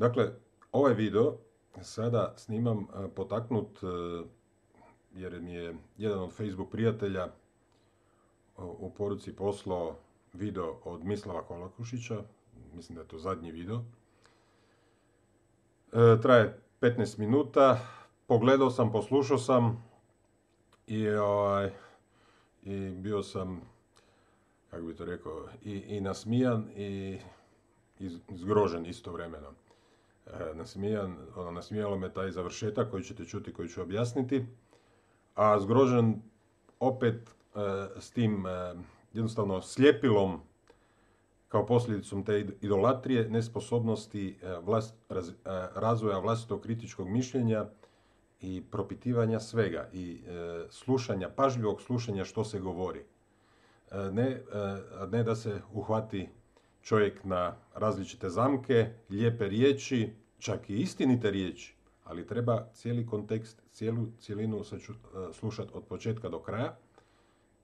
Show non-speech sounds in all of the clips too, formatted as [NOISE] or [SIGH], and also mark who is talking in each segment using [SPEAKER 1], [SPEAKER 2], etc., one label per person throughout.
[SPEAKER 1] Dakle, ovaj video sada snimam e, potaknut e, jer mi je jedan od Facebook prijatelja u poruci poslao video od Mislava Kolakušića, mislim da je to zadnji video. E, traje 15 minuta, pogledao sam, poslušao sam i, ovaj, i bio sam, kako bi to rekao, i, i nasmijan i, i zgrožen istovremeno. E, nasmijan, ono, nasmijalo me taj završetak koji ćete čuti, koji ću objasniti, a zgrožen opet e, s tim e, jednostavno sljepilom kao posljedicom te idolatrije, nesposobnosti vlast, razvoja vlastitog kritičkog mišljenja i propitivanja svega i slušanja, pažljivog slušanja što se govori. Ne, ne da se uhvati čovjek na različite zamke, lijepe riječi, čak i istinite riječi, ali treba cijeli kontekst, cijelu cijelinu e, slušati od početka do kraja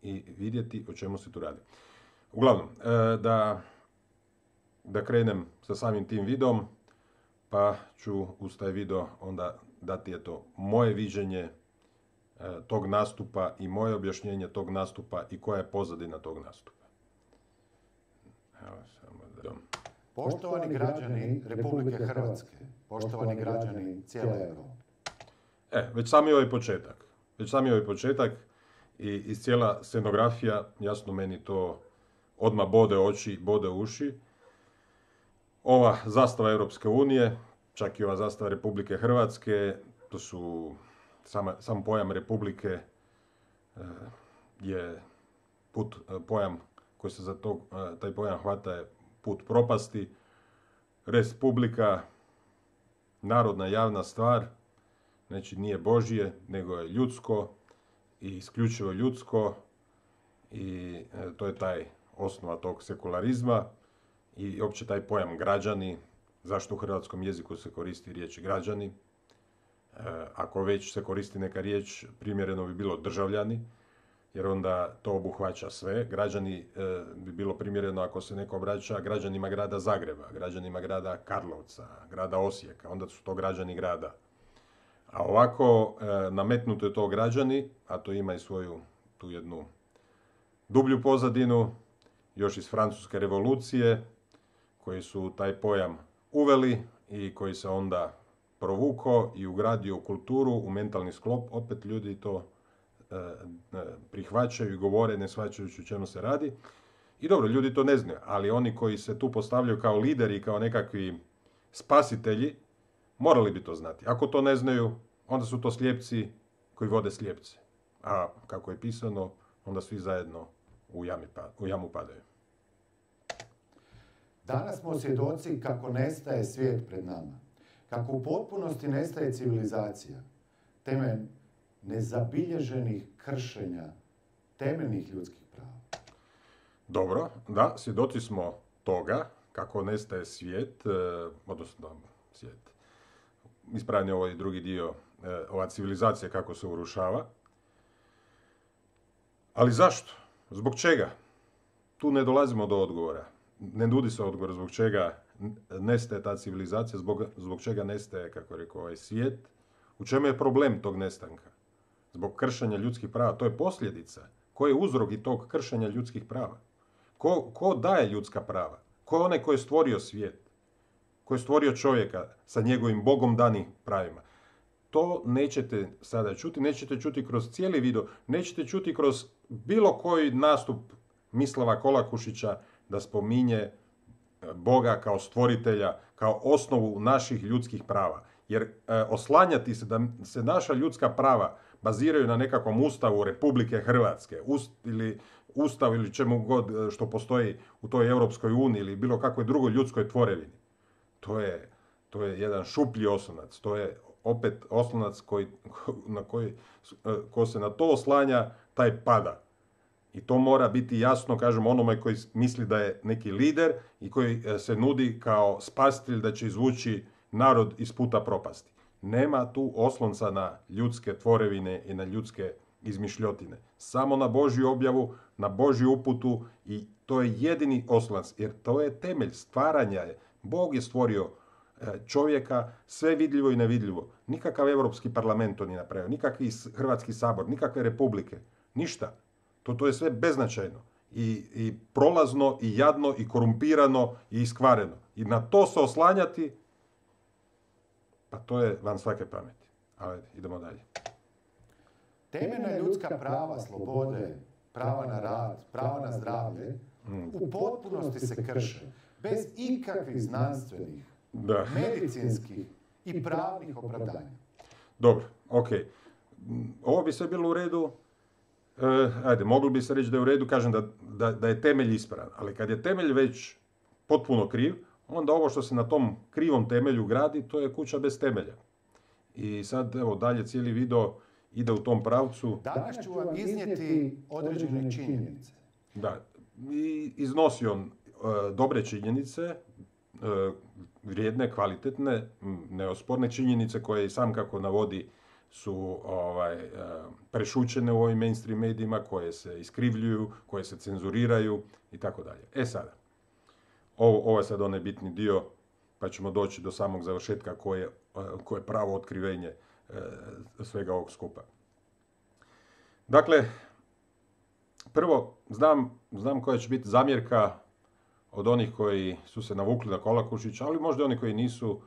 [SPEAKER 1] i vidjeti o čemu se tu radi. Uglavnom, e, da, da krenem sa samim tim videom, pa ću uz taj video onda dati eto moje viđenje e, tog nastupa i moje objašnjenje tog nastupa i koja je pozadina tog nastupa.
[SPEAKER 2] Evo. Poštovani građani Republike Hrvatske, poštovani građani cijele Europe.
[SPEAKER 1] E, već sami ovaj početak. Već sami ovaj početak i, i cijela scenografija, jasno meni to odmah bode oči, bode uši. Ova zastava Europske unije, čak i ova zastava Republike Hrvatske, to su sama, sam pojam Republike e, je put, e, pojam koji se za to, e, taj pojam hvata je put propasti. Respublika, narodna javna stvar, znači nije Božje, nego je ljudsko i isključivo ljudsko i e, to je taj osnova tog sekularizma i opće taj pojam građani, zašto u hrvatskom jeziku se koristi riječ građani, e, ako već se koristi neka riječ, primjereno bi bilo državljani, jer onda to obuhvaća sve. Građani e, bi bilo primjereno ako se neko obraća građanima grada Zagreba, građanima grada Karlovca, grada Osijeka, onda su to građani grada. A ovako e, nametnuto je to građani, a to ima i svoju tu jednu dublju pozadinu, još iz Francuske revolucije, koji su taj pojam uveli i koji se onda provuko i ugradio u kulturu, u mentalni sklop, opet ljudi to prihvaćaju i govore ne shvaćajući o čemu se radi. I dobro, ljudi to ne znaju, ali oni koji se tu postavljaju kao lideri, kao nekakvi spasitelji, morali bi to znati. Ako to ne znaju, onda su to slijepci koji vode slijepce. A kako je pisano, onda svi zajedno u, jami, u jamu padaju.
[SPEAKER 2] Danas smo svjedoci kako nestaje svijet pred nama. Kako u potpunosti nestaje civilizacija. Temelj nezabilježenih kršenja temeljnih ljudskih prava.
[SPEAKER 1] Dobro, da, svjedoci smo toga kako nestaje svijet, e, odnosno svijet, ispravljen je ovaj drugi dio, e, ova civilizacija kako se urušava. Ali zašto? Zbog čega? Tu ne dolazimo do odgovora. Ne nudi se odgovor zbog čega nestaje ta civilizacija, zbog, zbog čega nestaje, kako rekao, ovaj svijet. U čemu je problem tog nestanka? Zbog kršenja ljudskih prava. To je posljedica. Ko je uzrok i tog kršenja ljudskih prava? Ko, ko daje ljudska prava? Ko je onaj koji je stvorio svijet? Ko je stvorio čovjeka sa njegovim Bogom danih pravima? To nećete sada čuti, nećete čuti kroz cijeli video, nećete čuti kroz bilo koji nastup Mislava Kolakušića da spominje e, Boga kao stvoritelja, kao osnovu naših ljudskih prava. Jer e, oslanjati se da se naša ljudska prava baziraju na nekakvom ustavu Republike Hrvatske ili ustav ili čemu god e, što postoji u toj Europskoj uniji ili bilo kakvoj drugoj ljudskoj tvorevini. To je, to je jedan šuplji oslonac. To je opet oslonac koji, [LAUGHS] na koji, e, ko se na to oslanja, taj pada. I to mora biti jasno, kažem, onome koji misli da je neki lider i koji e, se nudi kao spasitelj da će izvući narod iz puta propasti. Nema tu oslonca na ljudske tvorevine i na ljudske izmišljotine. Samo na Božju objavu, na Božju uputu i to je jedini oslonac, jer to je temelj stvaranja. Bog je stvorio čovjeka, sve vidljivo i nevidljivo. Nikakav Europski parlament to nije napravio, nikakvi Hrvatski sabor, nikakve republike, ništa. To, to je sve beznačajno i, i prolazno i jadno i korumpirano i iskvareno. I na to se oslanjati, pa to je van svake pameti. Ali idemo dalje.
[SPEAKER 2] Temeljna ljudska prava, slobode, prava na rad, prava na zdravlje, mm. u potpunosti se krše. Bez ikakvih znanstvenih, da. medicinskih i pravnih opravdanja.
[SPEAKER 1] Dobro, ok. Ovo bi sve bilo u redu e, ajde, moglo bi se reći da je u redu, kažem da, da, da je temelj ispravan, ali kad je temelj već potpuno kriv, onda ovo što se na tom krivom temelju gradi, to je kuća bez temelja. I sad, evo, dalje cijeli video ide u tom pravcu.
[SPEAKER 2] Danas ću vam iznijeti određene činjenice.
[SPEAKER 1] Da, i iznosi on e, dobre činjenice, e, vrijedne, kvalitetne, neosporne činjenice koje i sam kako navodi su ovaj, e, prešućene u ovim mainstream medijima, koje se iskrivljuju, koje se cenzuriraju i tako dalje. E sada, ovo, ovo je sad onaj bitni dio, pa ćemo doći do samog završetka koje, e, je pravo otkrivenje e, svega ovog skupa. Dakle, prvo, znam, znam koja će biti zamjerka od onih koji su se navukli na Kolakušića, ali možda oni koji nisu,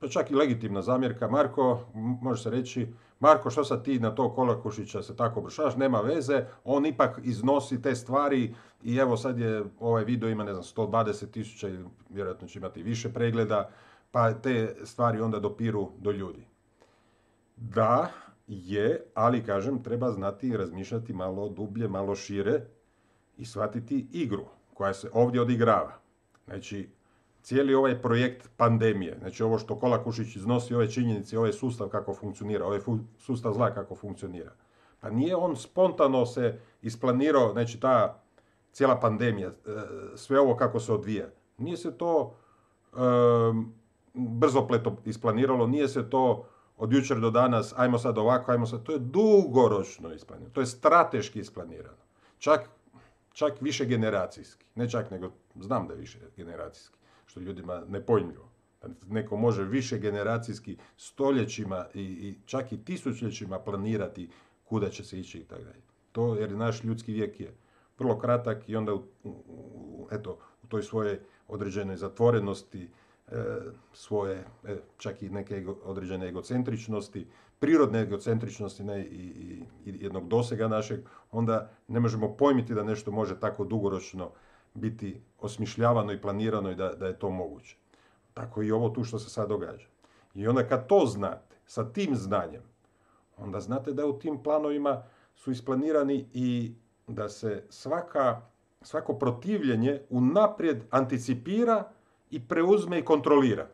[SPEAKER 1] pa čak i legitimna zamjerka. Marko, može se reći, Marko, što sad ti na to Kolakušića se tako bršaš, nema veze, on ipak iznosi te stvari i evo sad je, ovaj video ima, ne znam, 120 tisuća ili vjerojatno će imati više pregleda, pa te stvari onda dopiru do ljudi. Da, je, ali kažem, treba znati i razmišljati malo dublje, malo šire i shvatiti igru koja se ovdje odigrava. Znači, cijeli ovaj projekt pandemije, znači ovo što Kolakušić iznosi, ove činjenice, ovaj sustav kako funkcionira, ovaj sustav zla kako funkcionira. Pa nije on spontano se isplanirao, znači ta cijela pandemija, e, sve ovo kako se odvija. Nije se to brzo pleto isplaniralo, nije se to od jučer do danas, ajmo sad ovako, ajmo sad, to je dugoročno isplanirano, to je strateški isplanirano. Čak, čak više generacijski, ne čak nego, znam da je više generacijski što ljudima nepojmljivo. Neko može više generacijski stoljećima i, i čak i tisućljećima planirati kuda će se ići i tako dalje. To jer naš ljudski vijek je vrlo kratak i onda u, eto, u toj svojoj određenoj zatvorenosti, e, svoje, e, čak i neke određene egocentričnosti, prirodne egocentričnosti ne, i, i jednog dosega našeg, onda ne možemo pojmiti da nešto može tako dugoročno biti osmišljavano i planirano i da, da je to moguće. Tako i ovo tu što se sad događa. I onda kad to znate, sa tim znanjem, onda znate da u tim planovima su isplanirani i da se svaka, svako protivljenje unaprijed anticipira i preuzme i kontrolira.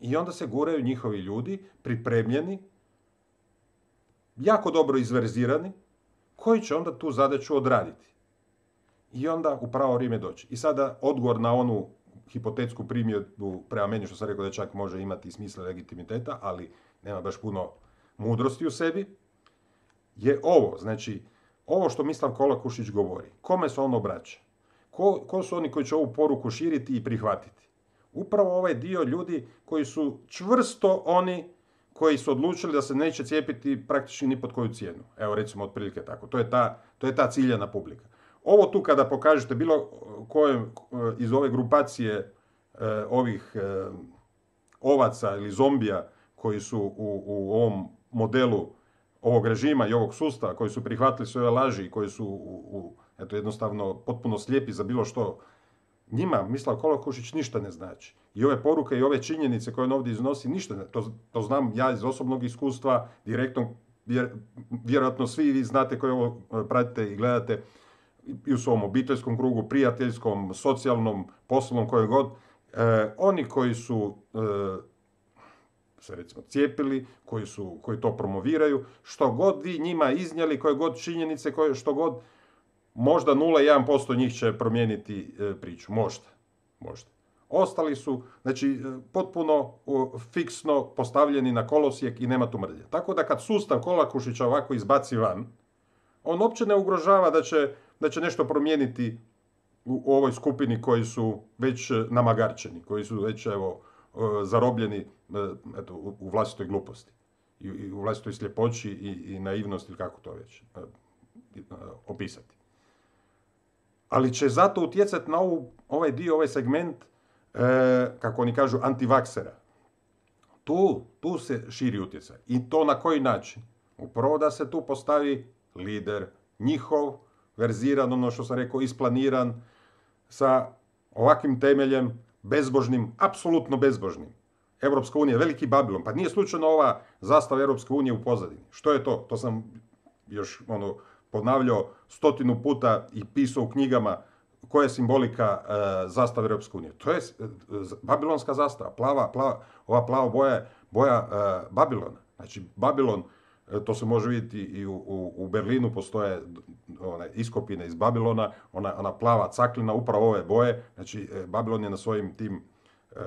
[SPEAKER 1] I onda se guraju njihovi ljudi, pripremljeni, jako dobro izverzirani, koji će onda tu zadaću odraditi i onda u pravo vrijeme doći. I sada odgovor na onu hipotetsku primjedbu prema meni što sam rekao da čak može imati smisla legitimiteta, ali nema baš puno mudrosti u sebi, je ovo, znači, ovo što Mislav Kolakušić govori. Kome se on obraća? Ko, ko su oni koji će ovu poruku širiti i prihvatiti? Upravo ovaj dio ljudi koji su čvrsto oni koji su odlučili da se neće cijepiti praktički ni pod koju cijenu. Evo recimo otprilike tako. To je ta, to je ta ciljana publika. Ovo tu kada pokažete bilo koje iz ove grupacije e, ovih ovaca ili zombija koji su u, u ovom modelu ovog režima i ovog sustava, koji su prihvatili sve ove laži i koji su u, eto, jednostavno potpuno slijepi za bilo što, njima Mislav Kolokušić ništa ne znači. I ove poruke i ove činjenice koje on ovdje iznosi, ništa ne, to, to znam ja iz osobnog iskustva, direktno, vjerojatno svi vi znate koji ovo pratite i gledate, i u svom obiteljskom krugu, prijateljskom, socijalnom, poslovnom, kojem god, e, oni koji su e, se recimo cijepili, koji, su, koji to promoviraju, što god vi njima iznijeli, koje god činjenice, koje, što god, možda 0,1% njih će promijeniti e, priču. Možda. Možda. Ostali su, znači, potpuno fiksno postavljeni na kolosijek i nema tu mrlje. Tako da kad sustav Kolakušića ovako izbaci van, on uopće ne ugrožava da će da će nešto promijeniti u ovoj skupini koji su već namagarčeni, koji su već evo zarobljeni eto, u vlastitoj gluposti i u vlastitoj sljepoći i, i naivnosti, kako to već opisati. Ali će zato utjecati na ovu, ovaj dio, ovaj segment, kako oni kažu, antivaksera. Tu, tu se širi utjecaj. I to na koji način? Upravo da se tu postavi lider, njihov, verziran, ono što sam rekao, isplaniran, sa ovakvim temeljem, bezbožnim, apsolutno bezbožnim. Europska unija, veliki Babilon. Pa nije slučajno ova zastava Europske unije u pozadini. Što je to? To sam još ono, ponavljao stotinu puta i pisao u knjigama koja je simbolika e, zastave Europske unije. To je e, babilonska zastava, plava, plava, ova plava boja boja e, Babilona. Znači, Babilon, to se može vidjeti i u, u, Berlinu, postoje one, iskopine iz Babilona, ona, ona plava caklina, upravo ove boje. Znači, Babilon je na svojim tim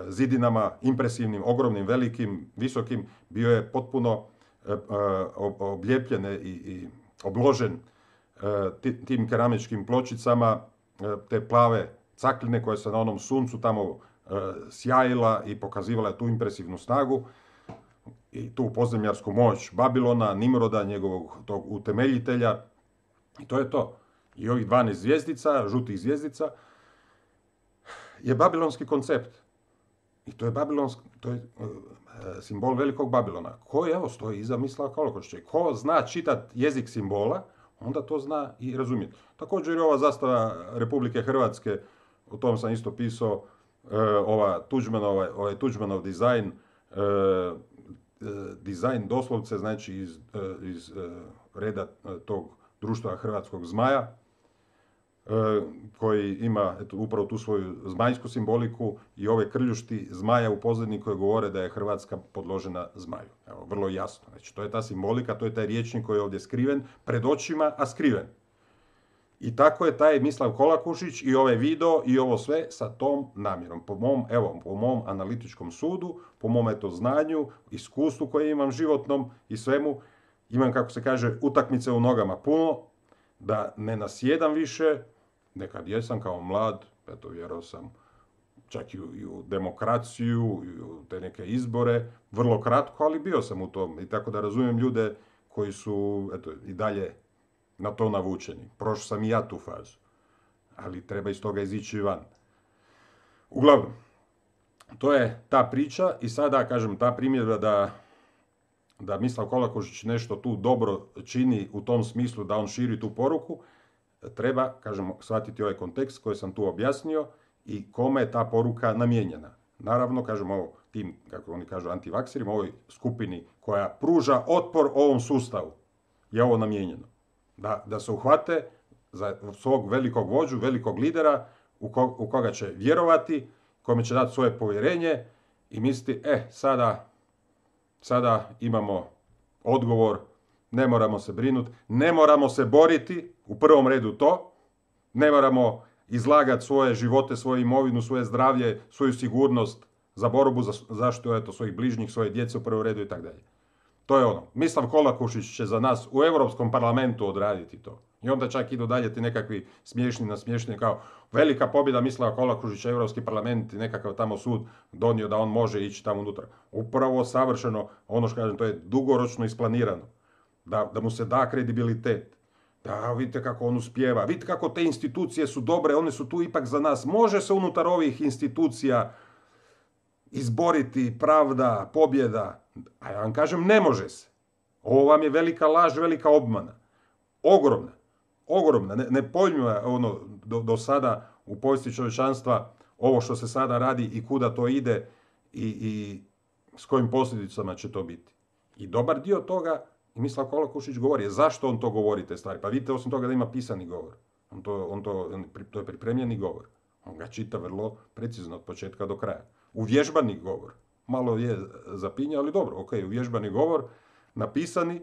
[SPEAKER 1] zidinama, impresivnim, ogromnim, velikim, visokim, bio je potpuno obljepljen i, i obložen tim keramičkim pločicama E, te plave cakline koje se na onom suncu tamo e, sjajila i pokazivala tu impresivnu snagu i tu pozemljarsku moć Babilona, Nimroda, njegovog tog utemeljitelja. I to je to. I ovih 12 zvijezdica, žutih zvijezdica, je babilonski koncept. I to je babilonski, to je e, simbol velikog Babilona. Ko je, evo, stoji iza misla Kolokošće. Ko zna čitati jezik simbola, onda to zna i razumjeti. Također i ova zastava Republike Hrvatske, o tom sam isto pisao, e, ova Tuđmanov, ovaj Tuđmanov dizajn, e, dizajn doslovce, znači iz, iz reda tog društva Hrvatskog zmaja, E, koji ima eto, upravo tu svoju zmajsku simboliku i ove krljušti zmaja u pozadini koje govore da je Hrvatska podložena zmaju. Evo, vrlo jasno. Znači, to je ta simbolika, to je taj riječnik koji je ovdje skriven, pred očima, a skriven. I tako je taj Mislav Kolakušić i ovaj video i ovo sve sa tom namjerom. Po mom, evo, po mom analitičkom sudu, po mom eto znanju, iskustvu koje imam životnom i svemu, imam, kako se kaže, utakmice u nogama puno, da ne nasjedam više, Nekad jesam kao mlad, eto vjerao sam čak i u, demokraciju, i u te neke izbore, vrlo kratko, ali bio sam u tom. I tako da razumijem ljude koji su eto, i dalje na to navučeni. Prošao sam i ja tu fazu. Ali treba iz toga izići van. Uglavnom, to je ta priča i sada, kažem, ta primjedba da, da Mislav Kolakožić nešto tu dobro čini u tom smislu da on širi tu poruku, treba, kažemo, shvatiti ovaj kontekst koji sam tu objasnio i kome je ta poruka namijenjena. Naravno, kažemo ovo, tim, kako oni kažu, antivakserima, ovoj skupini koja pruža otpor ovom sustavu, je ovo namijenjeno. Da, da se uhvate za svog velikog vođu, velikog lidera, u, u koga će vjerovati, kome će dati svoje povjerenje i misliti, e, sada, sada imamo odgovor ne moramo se brinuti, ne moramo se boriti, u prvom redu to, ne moramo izlagati svoje živote, svoju imovinu, svoje zdravlje, svoju sigurnost za borbu za zaštitu eto, svojih bližnjih, svoje djece u prvom redu i tako dalje. To je ono. Mislav Kolakušić će za nas u Europskom parlamentu odraditi to. I onda čak idu dalje ti nekakvi smiješni na smiješni kao velika pobjeda Mislava Kolakušića, Europski parlament i nekakav tamo sud donio da on može ići tamo unutra. Upravo savršeno, ono što kažem, to je dugoročno isplanirano da, da mu se da kredibilitet. Da, vidite kako on uspjeva, vidite kako te institucije su dobre, one su tu ipak za nas. Može se unutar ovih institucija izboriti pravda, pobjeda. A ja vam kažem, ne može se. Ovo vam je velika laž, velika obmana. Ogromna. Ogromna. Ne, ne ono do, do sada u povijesti čovječanstva ovo što se sada radi i kuda to ide i, i s kojim posljedicama će to biti. I dobar dio toga i Mislav Kolakušić govori, zašto on to govori te stvari? Pa vidite, osim toga da ima pisani govor. On to, on to, to je pripremljeni govor. On ga čita vrlo precizno od početka do kraja. Uvježbani govor. Malo je zapinja, ali dobro, ok, uvježbani govor, napisani,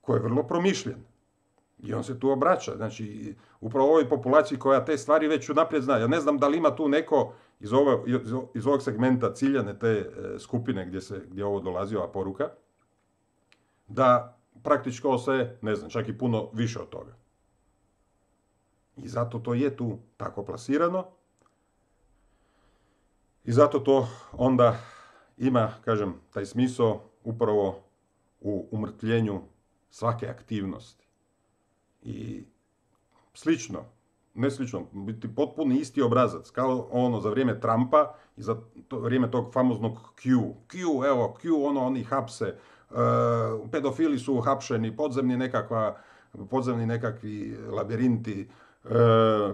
[SPEAKER 1] koji je vrlo promišljen. I on se tu obraća. Znači, upravo ovoj populaciji koja te stvari već unaprijed zna. Ja ne znam da li ima tu neko iz, ovo, iz ovog segmenta ciljane te e, skupine gdje, se, gdje ovo dolazi, ova poruka, da praktički se, ne znam, čak i puno više od toga. I zato to je tu tako plasirano. I zato to onda ima, kažem, taj smisao upravo u umrtljenju svake aktivnosti. I slično, ne slično, biti potpuno isti obrazac, kao ono za vrijeme Trumpa i za to, vrijeme tog famoznog Q. Q, evo, Q, ono, oni hapse, uh, pedofili su uhapšeni, podzemni nekakva, podzemni nekakvi labirinti,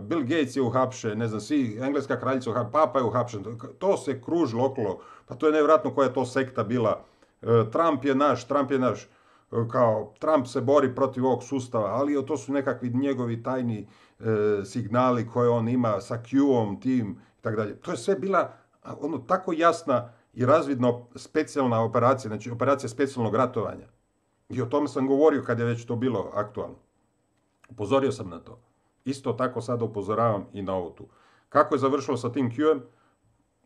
[SPEAKER 1] Bill Gates je uhapšen, ne znam, svi, engleska kraljica uhapšen, papa je uhapšen, to se kružilo okolo, pa to je nevjerojatno koja je to sekta bila. Uh, Trump je naš, Trump je naš kao Trump se bori protiv ovog sustava, ali to su nekakvi njegovi tajni e, signali koje on ima sa Q-om, tim i tako dalje. To je sve bila ono tako jasna i razvidno specijalna operacija, znači operacija specijalnog ratovanja. I o tome sam govorio kad je već to bilo aktualno. Upozorio sam na to. Isto tako sada upozoravam i na ovo tu. Kako je završilo sa tim Q-em?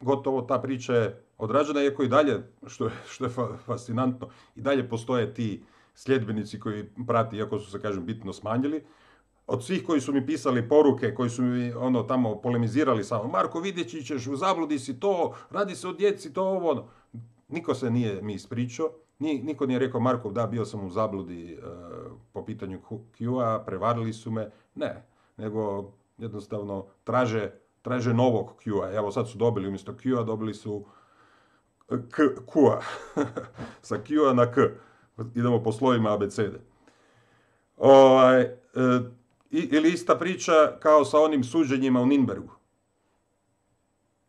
[SPEAKER 1] Gotovo ta priča je odrađena, iako i dalje, što je, što je fascinantno, i dalje postoje ti sljedbenici koji prati, iako su se, kažem, bitno smanjili. Od svih koji su mi pisali poruke, koji su mi ono tamo polemizirali samo, Marko vidjet ćeš, u zabludi si to, radi se o djeci, to ovo, ono. Niko se nije mi ispričao, niko nije rekao, Marko, da, bio sam u zabludi e, po pitanju Q-a, prevarili su me. Ne, nego jednostavno traže, traže novog Q-a. Evo sad su dobili umjesto Q-a, dobili su K, Q-a. [LAUGHS] Sa Q-a na K idemo po slovima abecede. Ovaj, e, ili ista priča kao sa onim suđenjima u Ninbergu.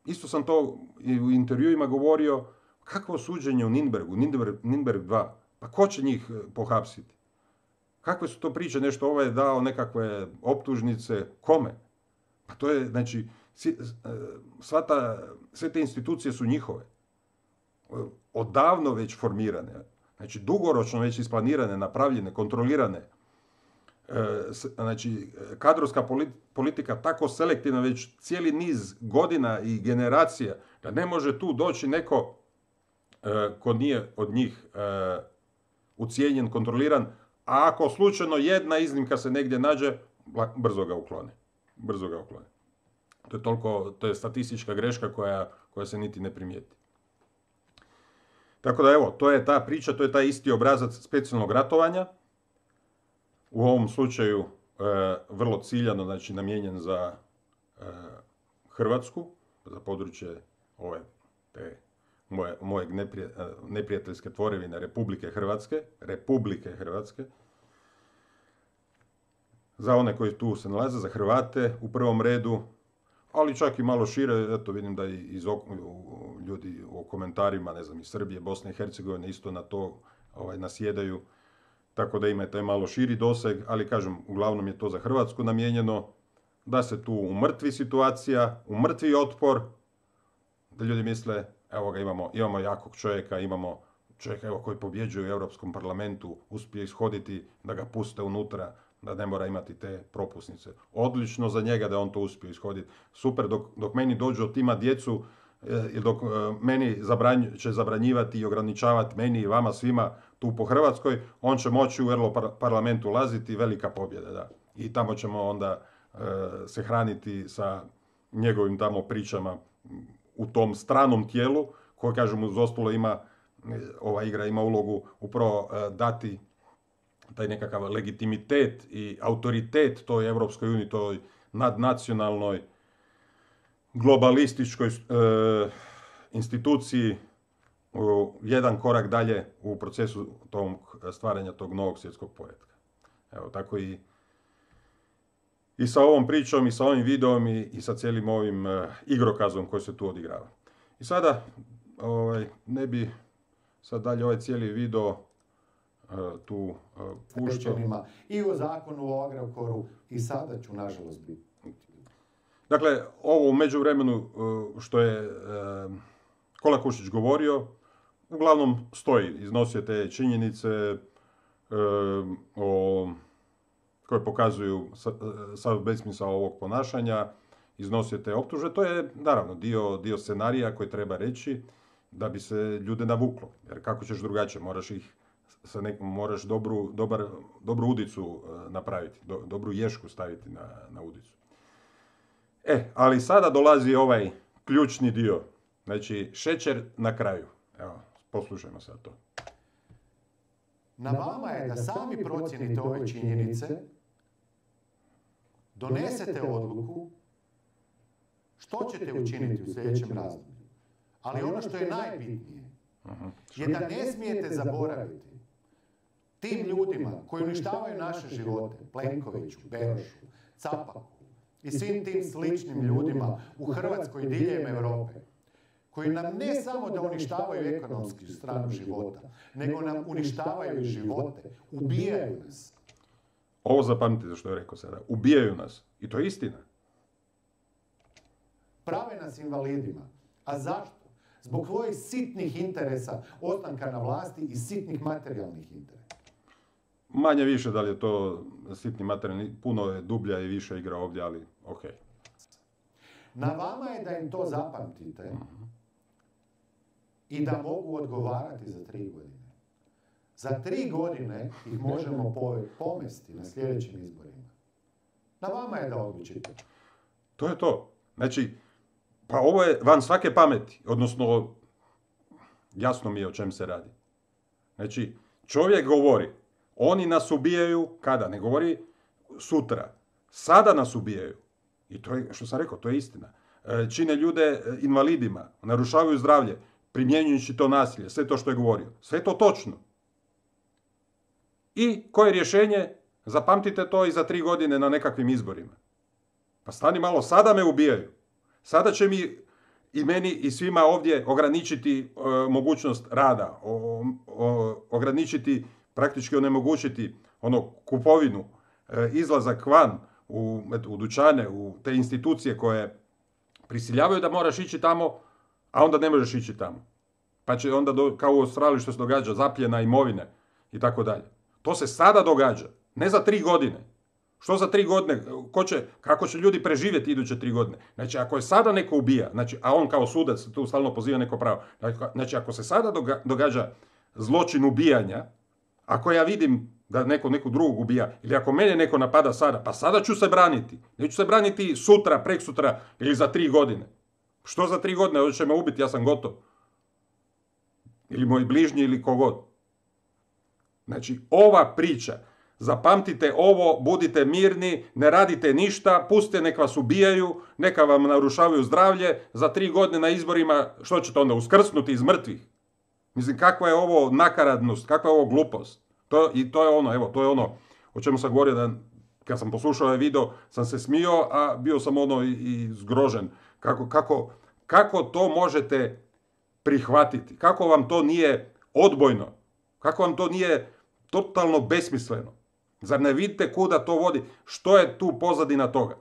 [SPEAKER 1] Isto sam to i u intervjuima govorio, kakvo suđenje u Ninbergu, Ninberg, Ninberg 2, pa ko će njih e, pohapsiti? Kakve su to priče, nešto ovaj je dao nekakve optužnice, kome? Pa to je, znači, e, sva ta, sve te institucije su njihove. Odavno već formirane znači dugoročno već isplanirane, napravljene, kontrolirane, e, znači kadrovska politika tako selektivna već cijeli niz godina i generacija, da ne može tu doći neko e, ko nije od njih ucijenjen, kontroliran, a ako slučajno jedna iznimka se negdje nađe, brzo ga uklone. Brzo ga uklone. To je toliko, to je statistička greška koja, koja se niti ne primijeti. Tako da evo, to je ta priča, to je taj isti obrazac specijalnog ratovanja. U ovom slučaju e, vrlo ciljano, znači namijenjen za e, Hrvatsku, za područje ove te moje, mojeg neprije, neprijateljske tvorevine Republike Hrvatske, Republike Hrvatske, za one koji tu se nalaze, za Hrvate u prvom redu, ali čak i malo šire, eto vidim da i iz ljudi u komentarima, ne znam, iz Srbije, Bosne i Hercegovine isto na to ovaj, nasjedaju, tako da ima taj malo širi doseg, ali kažem, uglavnom je to za Hrvatsku namijenjeno, da se tu umrtvi situacija, umrtvi otpor, da ljudi misle, evo ga imamo, imamo jakog čovjeka, imamo čovjeka evo, koji pobjeđuje u Europskom parlamentu, uspije ishoditi da ga puste unutra, da ne mora imati te propusnice. Odlično za njega da on to uspije ishoditi. Super, dok, dok meni dođu od tima djecu, e, dok e, meni će zabranjivati i ograničavati meni i vama svima tu po Hrvatskoj, on će moći u Erlo parlamentu ulaziti, velika pobjeda, da. I tamo ćemo onda e, se hraniti sa njegovim tamo pričama u tom stranom tijelu, koje, kažem, uz ostalo ima, ova igra ima ulogu upravo dati taj nekakav legitimitet i autoritet toj Europskoj uniji, toj nadnacionalnoj globalističkoj e, instituciji u jedan korak dalje u procesu tog stvaranja tog novog svjetskog poretka. Evo, tako i, i sa ovom pričom, i sa ovim videom, i, i sa cijelim ovim e, igrokazom koji se tu odigrava. I sada, ovaj, ne bi sad dalje ovaj cijeli video E, tu e, pušta.
[SPEAKER 2] I u zakonu o Agrokoru i sada ću nažalost biti.
[SPEAKER 1] Dakle, ovo u međuvremenu što je Kola Kušić govorio, uglavnom stoji, iznosio te činjenice o, koje pokazuju sav besmisao ovog ponašanja, iznosio te optuže. To je, naravno, dio, dio scenarija koji treba reći da bi se ljude navuklo. Jer kako ćeš drugačije, moraš ih sa nekom, moraš dobru, dobar, dobru udicu e, napraviti, dobru ješku staviti na, na udicu. E, ali sada dolazi ovaj ključni dio. Znači, šećer na kraju. Evo, poslušajmo sad to.
[SPEAKER 2] Na vama je da sami procijenite ove činjenice, donesete odluku što ćete učiniti u sljedećem razdoblju. Ali ono što je najbitnije je da ne smijete zaboraviti tim ljudima koji uništavaju naše živote, Plenkoviću, Berošu, Capaku i svim tim sličnim ljudima u Hrvatskoj i diljem Europe, koji nam ne samo da uništavaju ekonomsku stranu života, nego nam uništavaju živote, ubijaju nas.
[SPEAKER 1] Ovo zapamtite što je rekao sada. Ubijaju nas. I to je istina.
[SPEAKER 2] Prave nas invalidima. A zašto? Zbog svojih sitnih interesa, ostanka na vlasti i sitnih materijalnih interesa.
[SPEAKER 1] Manje više da li je to sitni materijalni, puno je dublja i više igra ovdje, ali ok.
[SPEAKER 2] Na vama je da im to zapamtite i da mogu odgovarati za tri godine. Za tri godine ih možemo pomesti na sljedećim izborima. Na vama je da odlučite.
[SPEAKER 1] To je to. Znači, pa ovo je van svake pameti, odnosno jasno mi je o čem se radi. Znači, čovjek govori, oni nas ubijaju, kada? Ne govori sutra. Sada nas ubijaju. I to je, što sam rekao, to je istina. E, čine ljude e, invalidima, narušavaju zdravlje, primjenjujući to nasilje, sve to što je govorio. Sve to točno. I koje je rješenje? Zapamtite to i za tri godine na nekakvim izborima. Pa stani malo, sada me ubijaju. Sada će mi i meni i svima ovdje ograničiti e, mogućnost rada, ograničiti, praktički onemogućiti ono kupovinu, e, izlazak van u, u dućane, u te institucije koje prisiljavaju da moraš ići tamo, a onda ne možeš ići tamo. Pa će onda, do, kao u Australiji što se događa, zapljena imovine i tako dalje. To se sada događa, ne za tri godine. Što za tri godine? Ko će, kako će ljudi preživjeti iduće tri godine? Znači, ako je sada neko ubija, znači, a on kao sudac tu stalno poziva neko pravo, znači, ako se sada događa zločin ubijanja, ako ja vidim da neko neku drugog ubija, ili ako mene neko napada sada, pa sada ću se braniti. Neću se braniti sutra, prek sutra ili za tri godine. Što za tri godine? Ovdje će me ubiti, ja sam gotov. Ili moji bližnji ili kogod. Znači, ova priča Zapamtite ovo, budite mirni, ne radite ništa, pustite nek vas ubijaju, neka vam narušavaju zdravlje, za tri godine na izborima što ćete onda uskrsnuti iz mrtvih? Mislim, kakva je ovo nakaradnost, kakva je ovo glupost? To, I to je ono, evo, to je ono o čemu sam govorio da kad sam poslušao ovaj video sam se smio, a bio sam ono i, i zgrožen. Kako, kako, kako to možete prihvatiti? Kako vam to nije odbojno? Kako vam to nije totalno besmisleno? Zar ne vidite kuda to vodi? Što je tu pozadina toga?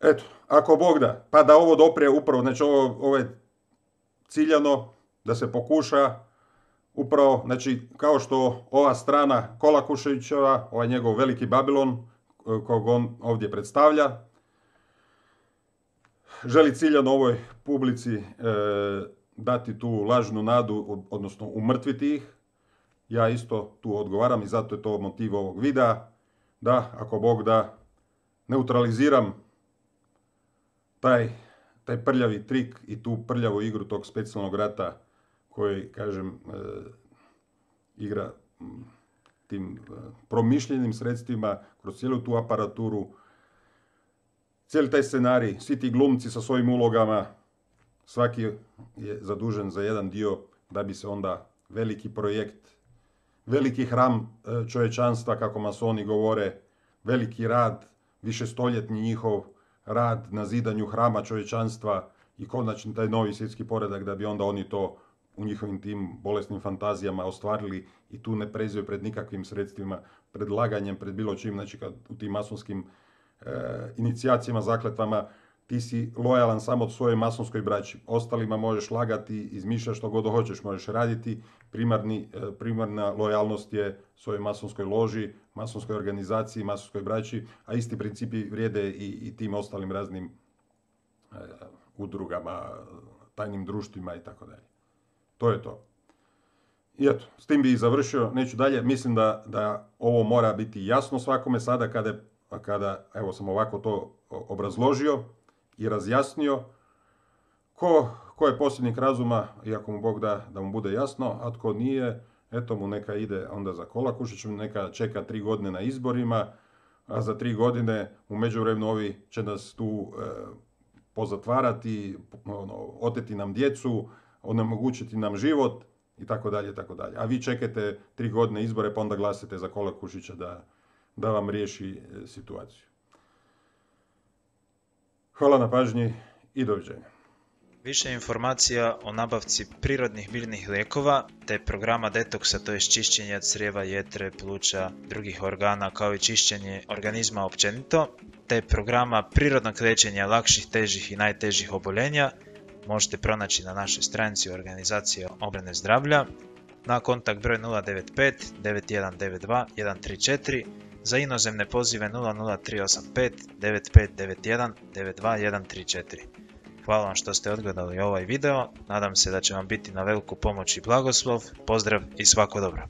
[SPEAKER 1] Eto, ako Bog da, pa da ovo doprije upravo, znači ovo, ovo je ciljano da se pokuša upravo, znači kao što ova strana Kolakuševićeva, ovaj njegov veliki Babilon, kog on ovdje predstavlja, želi ciljano ovoj publici e, dati tu lažnu nadu, odnosno umrtviti ih. Ja isto tu odgovaram i zato je to motiv ovog videa, da, ako Bog da, neutraliziram taj, taj prljavi trik i tu prljavu igru tog specijalnog rata koji, kažem, e, igra tim e, promišljenim sredstvima kroz cijelu tu aparaturu, cijeli taj scenarij, svi ti glumci sa svojim ulogama, Svaki je zadužen za jedan dio da bi se onda veliki projekt, veliki hram e, čovječanstva, kako masoni govore, veliki rad, višestoljetni njihov rad na zidanju hrama čovječanstva i konačni taj novi svjetski poredak da bi onda oni to u njihovim tim bolesnim fantazijama ostvarili i tu ne prezio pred nikakvim sredstvima, pred laganjem, pred bilo čim, znači kad u tim masonskim e, inicijacijama, zakletvama, ti si lojalan samo svojoj masonskoj braći. Ostalima možeš lagati, izmišljati što god hoćeš, možeš raditi. Primarni, e, primarna lojalnost je svojoj masonskoj loži, masonskoj organizaciji, masonskoj braći, a isti principi vrijede i, i tim ostalim raznim e, udrugama, tajnim društvima i tako dalje. To je to. I eto, s tim bi i završio, neću dalje. Mislim da, da ovo mora biti jasno svakome sada kada, kada evo sam ovako to obrazložio i razjasnio ko, ko je posljednik razuma, iako mu Bog da da mu bude jasno, a tko nije, eto mu neka ide onda za Kolakušićem, neka čeka tri godine na izborima, a za tri godine u međuvremenu ovi će nas tu e, pozatvarati, ono, oteti nam djecu, onemogućiti nam život i tako dalje tako dalje. A vi čekate tri godine izbore pa onda glasite za Kolakušića da, da vam riješi e, situaciju. Hvala na pažnji i doviđenja.
[SPEAKER 3] Više informacija o nabavci prirodnih biljnih lijekova te programa detoksa, to je čišćenje crijeva, jetre, pluća, drugih organa kao i čišćenje organizma općenito, te programa prirodnog liječenja lakših, težih i najtežih oboljenja možete pronaći na našoj stranici organizacije obrane zdravlja na kontakt broj 095 9192 134 za inozemne pozive 00385 9591 92134. Hvala vam što ste odgledali ovaj video, nadam se da će vam biti na veliku pomoć i blagoslov, pozdrav i svako dobro.